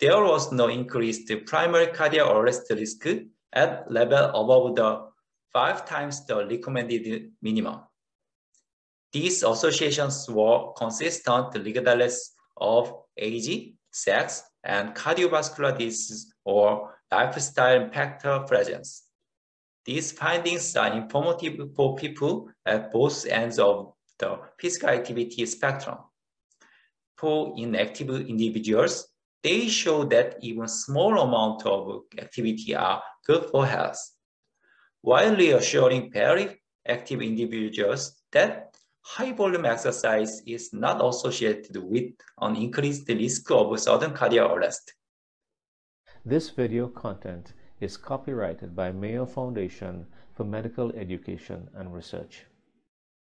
there was no increased primary cardiac arrest risk at level above the five times the recommended minimum. These associations were consistent regardless of age, sex, and cardiovascular disease or lifestyle factor presence. These findings are informative for people at both ends of the physical activity spectrum. For inactive individuals, they show that even small amount of activity are good for health, while reassuring very active individuals that high volume exercise is not associated with an increased risk of sudden cardiac arrest. This video content is copyrighted by Mayo Foundation for Medical Education and Research.